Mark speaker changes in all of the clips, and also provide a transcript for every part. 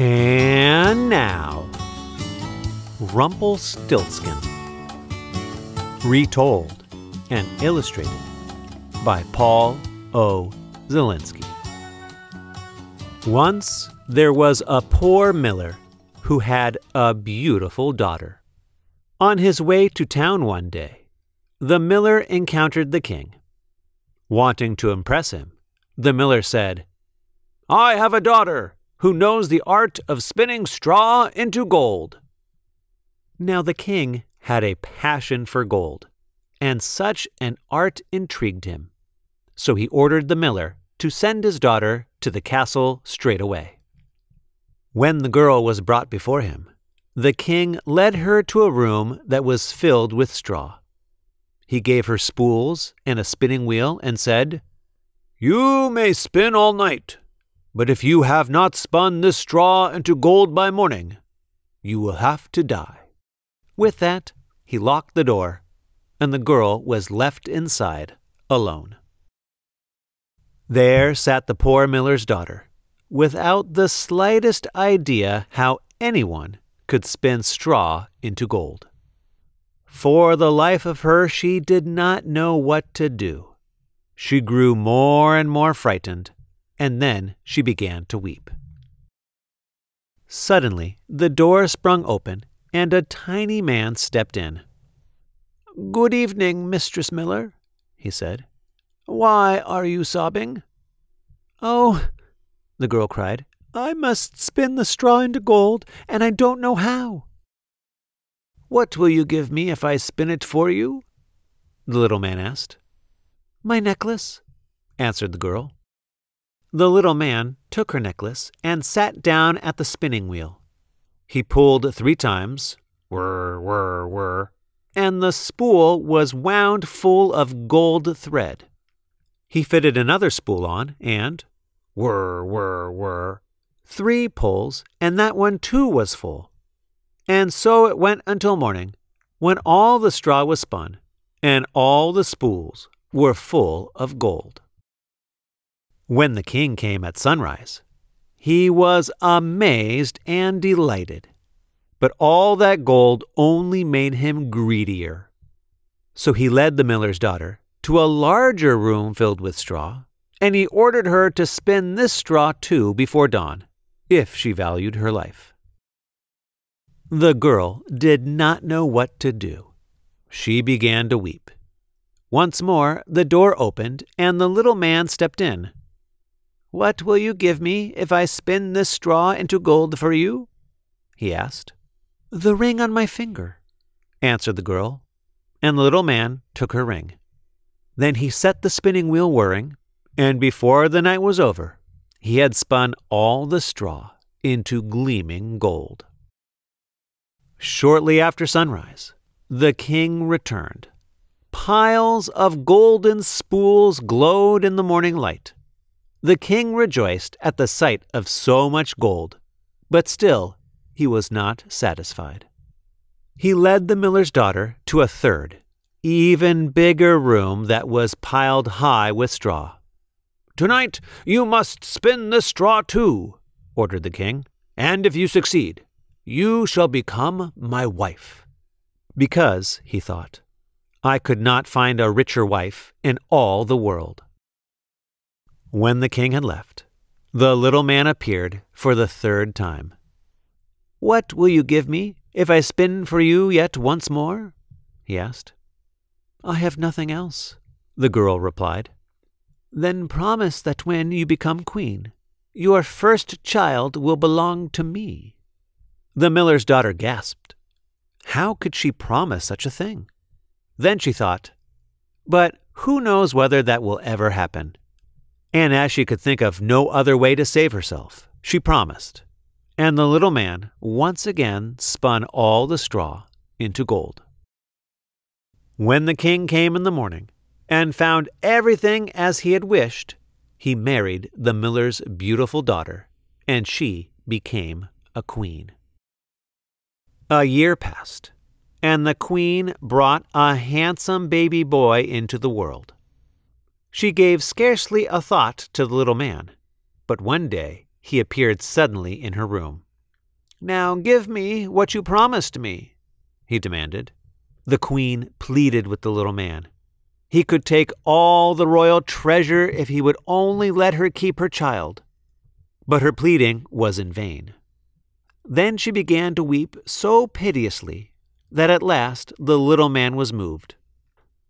Speaker 1: And now, Rumpelstiltskin. Retold and illustrated by Paul O. Zelinsky. Once there was a poor miller who had a beautiful daughter. On his way to town one day, the miller encountered the king. Wanting to impress him, the miller said, I have a daughter who knows the art of spinning straw into gold. Now the king had a passion for gold, and such an art intrigued him. So he ordered the miller to send his daughter to the castle straight away. When the girl was brought before him, the king led her to a room that was filled with straw. He gave her spools and a spinning wheel and said, You may spin all night, but if you have not spun this straw into gold by morning, you will have to die. With that, he locked the door, and the girl was left inside alone. There sat the poor miller's daughter, without the slightest idea how anyone could spin straw into gold. For the life of her, she did not know what to do. She grew more and more frightened, and then she began to weep. Suddenly, the door sprung open, and a tiny man stepped in. Good evening, Mistress Miller, he said. Why are you sobbing? Oh, the girl cried, I must spin the straw into gold, and I don't know how. What will you give me if I spin it for you? the little man asked. My necklace, answered the girl. The little man took her necklace and sat down at the spinning wheel. He pulled three times, whir, whir, whir, and the spool was wound full of gold thread. He fitted another spool on, and whir, whir, whir, three pulls, and that one too was full. And so it went until morning, when all the straw was spun, and all the spools were full of gold. When the king came at sunrise, he was amazed and delighted. But all that gold only made him greedier. So he led the miller's daughter to a larger room filled with straw, and he ordered her to spin this straw too before dawn, if she valued her life. The girl did not know what to do. She began to weep. Once more the door opened, and the little man stepped in. What will you give me if I spin this straw into gold for you? he asked. The ring on my finger, answered the girl, and the little man took her ring. Then he set the spinning wheel whirring, and before the night was over, he had spun all the straw into gleaming gold. Shortly after sunrise, the king returned. Piles of golden spools glowed in the morning light. The king rejoiced at the sight of so much gold, but still he was not satisfied. He led the miller's daughter to a third, even bigger room that was piled high with straw. Tonight you must spin the straw too, ordered the king, and if you succeed, you shall become my wife. Because, he thought, I could not find a richer wife in all the world. When the king had left, the little man appeared for the third time. What will you give me if I spin for you yet once more? he asked. I have nothing else, the girl replied. Then promise that when you become queen, your first child will belong to me. The miller's daughter gasped. How could she promise such a thing? Then she thought, But who knows whether that will ever happen? And as she could think of no other way to save herself, she promised. And the little man once again spun all the straw into gold. When the king came in the morning and found everything as he had wished, he married the miller's beautiful daughter, and she became a queen. A year passed, and the queen brought a handsome baby boy into the world. She gave scarcely a thought to the little man, but one day he appeared suddenly in her room, Now give me what you promised me, he demanded. The queen pleaded with the little man. He could take all the royal treasure if he would only let her keep her child. But her pleading was in vain. Then she began to weep so piteously that at last the little man was moved.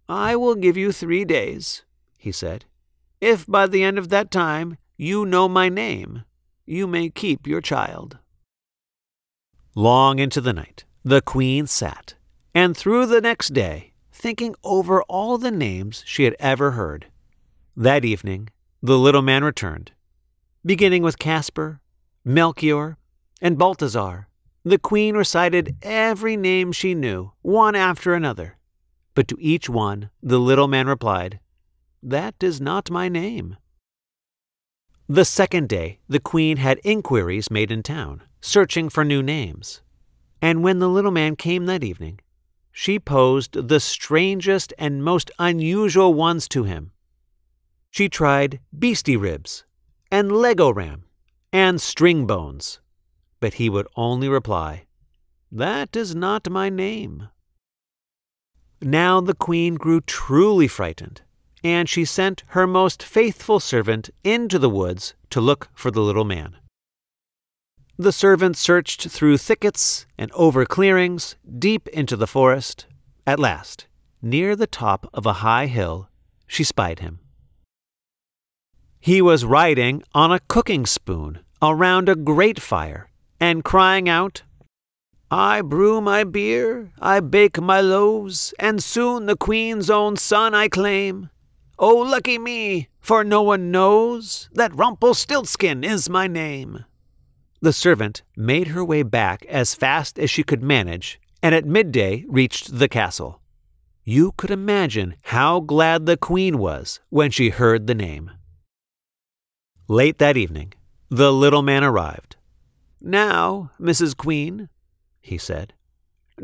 Speaker 1: I will give you three days, he said. If by the end of that time you know my name, you may keep your child. Long into the night, the queen sat, and through the next day, thinking over all the names she had ever heard. That evening, the little man returned, beginning with Caspar, Melchior, and Balthazar. The queen recited every name she knew, one after another. But to each one, the little man replied, That is not my name. The second day, the queen had inquiries made in town, searching for new names. And when the little man came that evening, she posed the strangest and most unusual ones to him. She tried beastie ribs, and Lego ram, and string bones, but he would only reply, That is not my name. Now the queen grew truly frightened and she sent her most faithful servant into the woods to look for the little man. The servant searched through thickets and over clearings, deep into the forest. At last, near the top of a high hill, she spied him. He was riding on a cooking spoon around a great fire and crying out, I brew my beer, I bake my loaves, and soon the queen's own son I claim. Oh, lucky me, for no one knows that Rumpelstiltskin is my name. The servant made her way back as fast as she could manage, and at midday reached the castle. You could imagine how glad the queen was when she heard the name. Late that evening, the little man arrived. Now, Mrs. Queen, he said,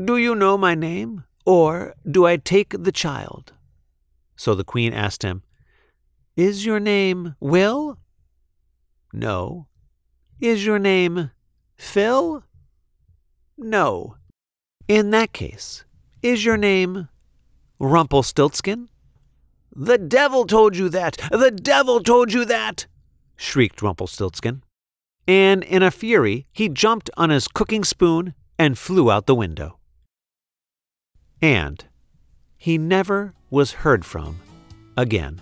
Speaker 1: do you know my name, or do I take the child? So the queen asked him, Is your name Will? No. Is your name Phil? No. In that case, is your name Rumpelstiltskin? The devil told you that! The devil told you that! shrieked Rumpelstiltskin. And in a fury, he jumped on his cooking spoon and flew out the window. And he never was heard from again.